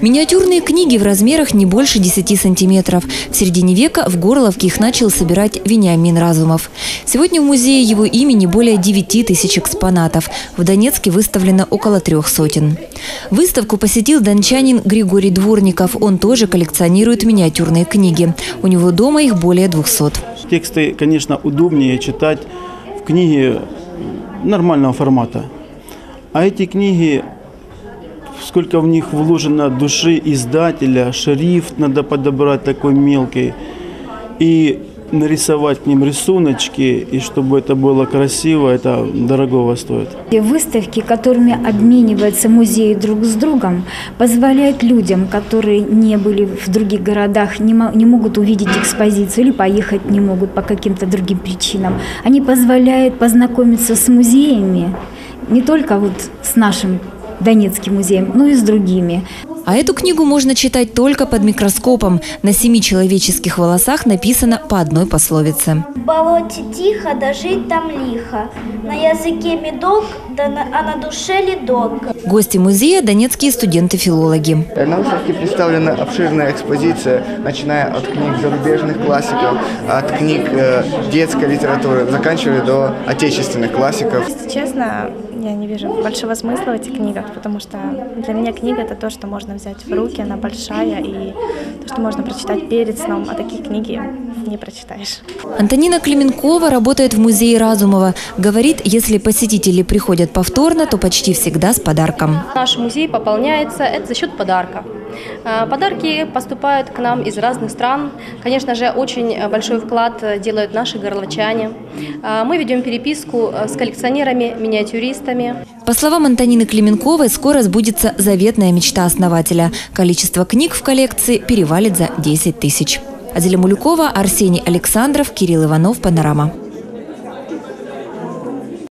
Миниатюрные книги в размерах не больше 10 сантиметров. В середине века в Горловке их начал собирать Вениамин Разумов. Сегодня в музее его имени более 9 тысяч экспонатов. В Донецке выставлено около трех сотен. Выставку посетил дончанин Григорий Дворников. Он тоже коллекционирует миниатюрные книги. У него дома их более 200. Тексты, конечно, удобнее читать в книге нормального формата. А эти книги, сколько в них вложено души издателя, шрифт надо подобрать такой мелкий, и нарисовать к ним рисуночки, и чтобы это было красиво, это дорогого стоит. И Выставки, которыми обмениваются музеи друг с другом, позволяют людям, которые не были в других городах, не, не могут увидеть экспозицию или поехать не могут по каким-то другим причинам, они позволяют познакомиться с музеями, не только вот с нашим Донецким музеем, но и с другими. А эту книгу можно читать только под микроскопом. На семи человеческих волосах написано по одной пословице. В болоте тихо, да жить там лихо. На языке медок, да на, а на душе ледок. Гости музея – донецкие студенты-филологи. На выставке представлена обширная экспозиция, начиная от книг зарубежных классиков, от книг э, детской литературы, заканчивая до отечественных классиков. Если честно, я не вижу большого смысла в этих книгах, потому что для меня книга это то, что можно взять в руки, она большая, и то, что можно прочитать перед сном, а такие книги не прочитаешь. Антонина Клименкова работает в музее Разумова. Говорит, если посетители приходят повторно, то почти всегда с подарком. Наш музей пополняется это за счет подарков. А, Подарки поступают к нам из разных стран. Конечно же, очень большой вклад делают наши горловчане. А, Мы ведем переписку с коллекционерами, миниатюристами. По словам Антонины Клименковой, скоро сбудется заветная мечта основателя. Количество книг в коллекции перевалит за 10 тысяч. Аделя Мулюкова, Арсений Александров, Кирилл Иванов, Панорама.